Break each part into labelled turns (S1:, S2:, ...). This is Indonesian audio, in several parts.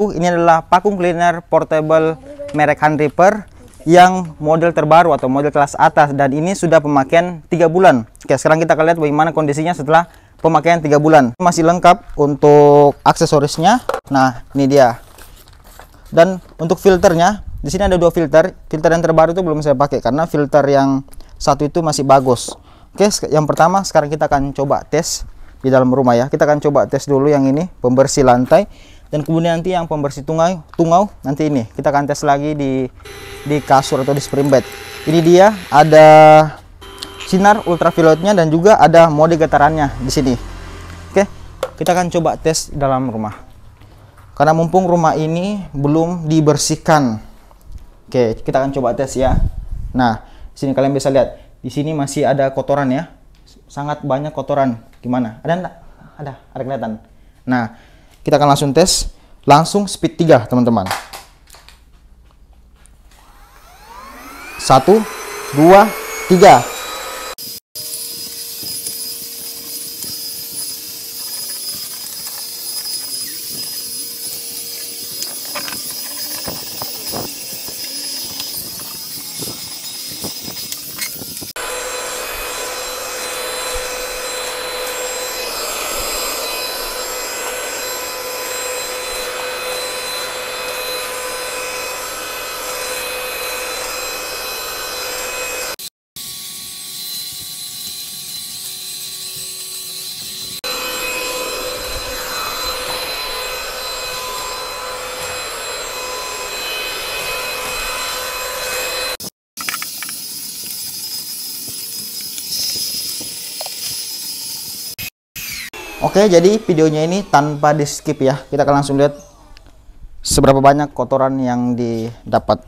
S1: Uh, ini adalah vacuum cleaner portable merek Hand yang model terbaru atau model kelas atas dan ini sudah pemakaian tiga bulan. Oke, sekarang kita akan lihat bagaimana kondisinya setelah pemakaian tiga bulan. Masih lengkap untuk aksesorisnya. Nah, ini dia. Dan untuk filternya, di sini ada dua filter. Filter yang terbaru itu belum saya pakai karena filter yang satu itu masih bagus. Oke, yang pertama sekarang kita akan coba tes di dalam rumah ya. Kita akan coba tes dulu yang ini pembersih lantai dan kemudian nanti yang pembersih tungau tungau nanti ini kita akan tes lagi di di kasur atau di spring bed. Ini dia ada sinar ultravioletnya dan juga ada mode getarannya di sini. Oke kita akan coba tes dalam rumah. Karena mumpung rumah ini belum dibersihkan. Oke kita akan coba tes ya. Nah sini kalian bisa lihat di sini masih ada kotoran ya. Sangat banyak kotoran. Gimana? Ada enggak ada ada kelihatan. Nah kita akan langsung tes. Langsung speed 3 teman-teman. Satu dua tiga Oke, jadi videonya ini tanpa di skip ya. Kita akan langsung lihat seberapa banyak kotoran yang didapat.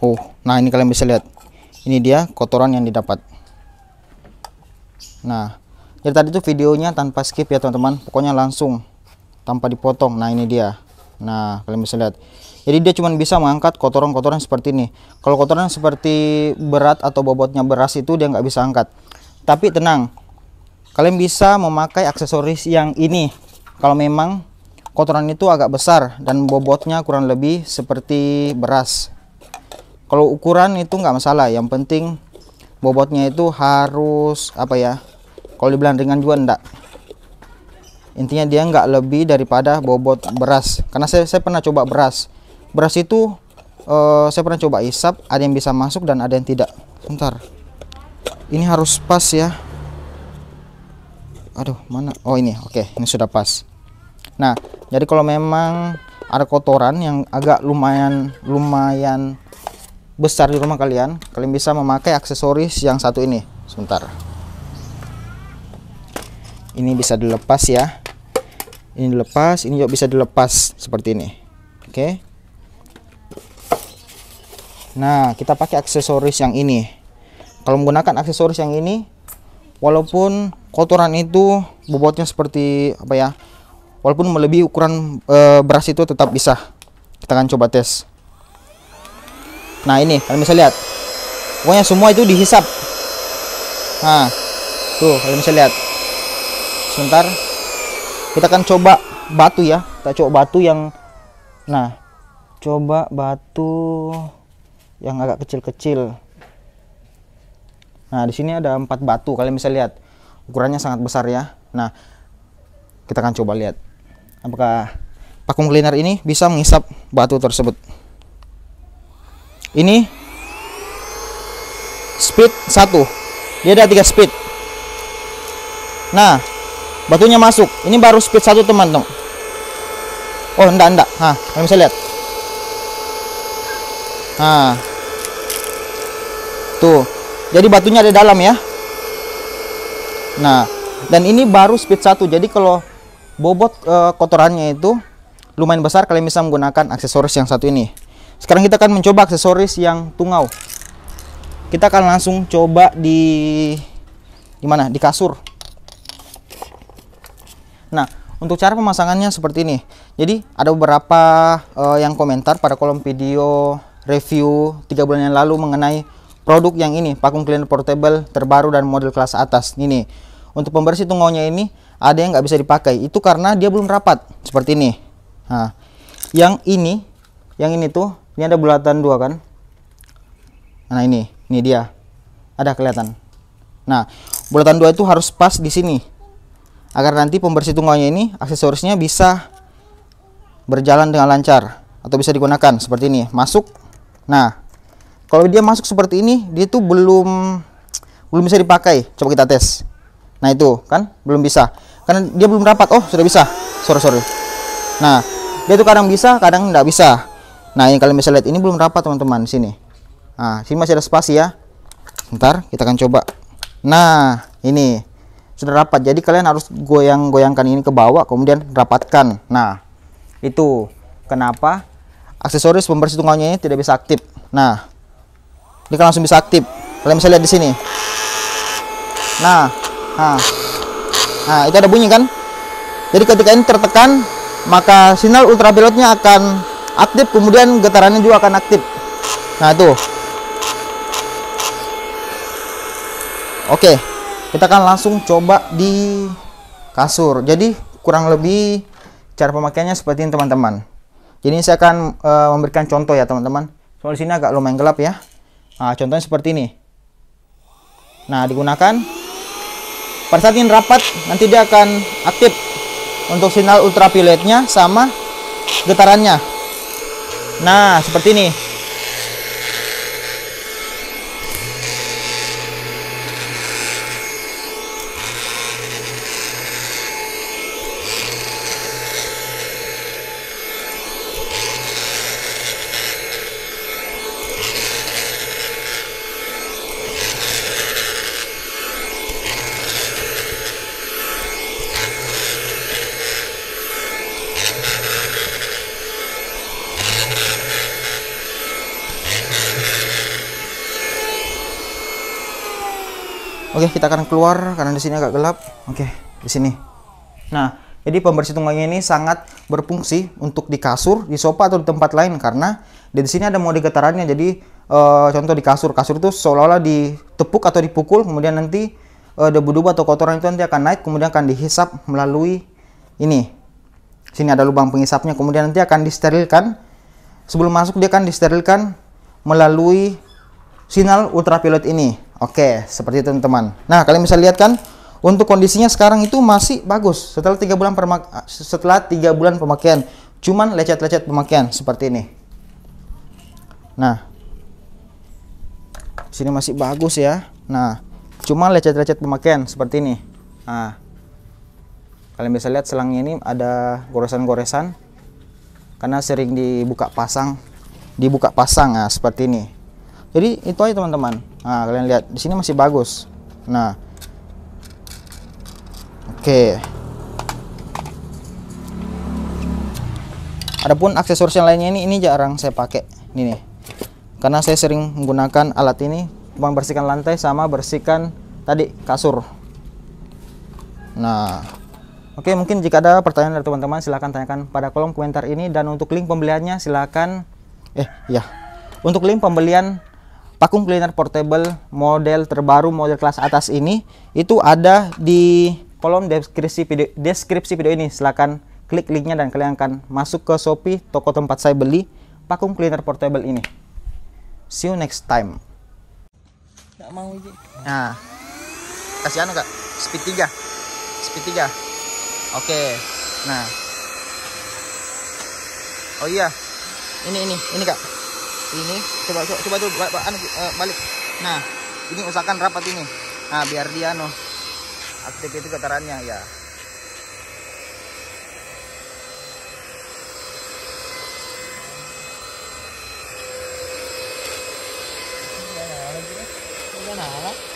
S1: Oh, nah ini kalian bisa lihat. Ini dia kotoran yang didapat. Nah, jadi tadi itu videonya tanpa skip ya teman-teman. Pokoknya langsung tanpa dipotong. Nah, ini dia. Nah, kalian bisa lihat jadi dia cuma bisa mengangkat kotoran-kotoran seperti ini. Kalau kotoran seperti berat atau bobotnya beras itu dia nggak bisa angkat. Tapi tenang kalian bisa memakai aksesoris yang ini. Kalau memang kotoran itu agak besar dan bobotnya kurang lebih seperti beras. Kalau ukuran itu nggak masalah yang penting bobotnya itu harus apa ya kalau dibilang ringan juga enggak intinya dia nggak lebih daripada bobot beras. Karena saya, saya pernah coba beras beras itu uh, saya pernah coba isap ada yang bisa masuk dan ada yang tidak. Sebentar ini harus pas ya. Aduh mana? Oh ini. Oke ini sudah pas. Nah jadi kalau memang ada kotoran yang agak lumayan lumayan besar di rumah kalian kalian bisa memakai aksesoris yang satu ini. Sebentar. Ini bisa dilepas ya. Ini dilepas ini juga bisa dilepas seperti ini. Oke Nah, kita pakai aksesoris yang ini. Kalau menggunakan aksesoris yang ini, walaupun kotoran itu bobotnya seperti apa ya, walaupun melebihi ukuran e, beras itu tetap bisa. Kita akan coba tes. Nah, ini kalian bisa lihat. Pokoknya semua itu dihisap. Nah, tuh kalian bisa lihat. Sebentar. Kita akan coba batu ya. Kita coba batu yang Nah, coba batu yang agak kecil-kecil. Nah, di sini ada empat batu. Kalian bisa lihat ukurannya sangat besar ya. Nah, kita akan coba lihat apakah vacuum cleaner ini bisa mengisap batu tersebut. Ini speed 1. Dia ada tiga speed. Nah, batunya masuk. Ini baru speed satu teman-teman. Oh, enggak, enggak. Nah, kalian bisa lihat. Nah, Tuh. Jadi batunya ada dalam ya. Nah, dan ini baru speed 1. Jadi kalau bobot e, kotorannya itu lumayan besar kalian bisa menggunakan aksesoris yang satu ini. Sekarang kita akan mencoba aksesoris yang tungau. Kita akan langsung coba di di mana? Di kasur. Nah, untuk cara pemasangannya seperti ini. Jadi ada beberapa uh, yang komentar pada kolom video review tiga bulan yang lalu mengenai produk yang ini vacuum cleaner portable terbaru dan model kelas atas. Ini untuk pembersih tungaunya ini ada yang nggak bisa dipakai. Itu karena dia belum rapat seperti ini. Nah yang ini yang ini tuh ini ada bulatan dua kan? Nah ini ini dia. Ada kelihatan. Nah bulatan dua itu harus pas di sini. Agar nanti pembersih tungaunya ini aksesorisnya bisa berjalan dengan lancar atau bisa digunakan seperti ini. Masuk. Nah kalau dia masuk seperti ini dia tuh belum belum bisa dipakai. Coba kita tes. Nah itu kan belum bisa. Karena dia belum rapat oh sudah bisa. Sorry sorry. Nah dia tuh kadang bisa kadang nggak bisa. Nah ini kalian bisa lihat ini belum rapat teman-teman sini. Nah sini masih ada spasi ya. Ntar kita akan coba. Nah ini sudah rapat. Jadi kalian harus goyang-goyangkan ini ke bawah kemudian rapatkan. Nah itu. Kenapa? Aksesoris pembersih tunggalnya ini tidak bisa aktif. Nah ini kan langsung bisa aktif. Kalian bisa lihat di sini. Nah nah. Nah itu ada bunyi kan? Jadi ketika ini tertekan maka sinyal ultravioletnya akan aktif kemudian getarannya juga akan aktif. Nah itu. Oke kita akan langsung coba di kasur. Jadi kurang lebih cara pemakaiannya seperti ini teman-teman. Jadi saya akan uh, memberikan contoh ya teman-teman. Soal sini agak lumayan gelap ya nah contohnya seperti ini. Nah digunakan. Pada saat ini rapat nanti dia akan aktif untuk sinyal ultravioletnya sama getarannya. Nah seperti ini Oke, kita akan keluar karena di sini agak gelap. Oke, di sini. Nah, jadi pembersih tunggangnya ini sangat berfungsi untuk di kasur, di sofa atau di tempat lain karena di sini ada mode getarannya. Jadi uh, contoh di kasur, kasur itu seolah-olah ditepuk atau dipukul, kemudian nanti uh, debu-debu atau kotoran itu nanti akan naik, kemudian akan dihisap melalui ini. Sini ada lubang penghisapnya, kemudian nanti akan disterilkan. Sebelum masuk dia akan disterilkan melalui sinyal ultraviolet ini. Oke, seperti itu teman-teman. Nah, kalian bisa lihat kan untuk kondisinya sekarang itu masih bagus setelah tiga bulan setelah tiga bulan pemakaian. Cuman lecet-lecet pemakaian seperti ini. Nah, sini masih bagus ya. Nah, cuma lecet-lecet pemakaian seperti ini. Nah, kalian bisa lihat selangnya ini ada goresan-goresan karena sering dibuka pasang, dibuka pasang nah seperti ini. Jadi itu aja teman-teman. Nah, kalian lihat di sini masih bagus. Nah. Oke. Adapun aksesoris yang lainnya ini ini jarang saya pakai. Ini nih. Karena saya sering menggunakan alat ini membersihkan lantai sama bersihkan tadi kasur. Nah, oke mungkin jika ada pertanyaan dari teman-teman silahkan tanyakan pada kolom komentar ini dan untuk link pembeliannya silahkan eh ya untuk link pembelian vacuum cleaner portable model terbaru model kelas atas ini itu ada di kolom deskripsi video deskripsi video ini. Silahkan klik linknya dan kalian akan masuk ke Shopee toko tempat saya beli vacuum cleaner portable ini. See you next time.
S2: Nggak mau ini.
S1: Nah kasih anu kak speed 3 speed 3 oke. Nah. Oh iya. Ini ini ini kak ini coba coba, coba tuh anu, uh, balik. Nah ini usahakan rapat ini. Nah biar dia no aktif itu getarannya ya.
S2: Nyala.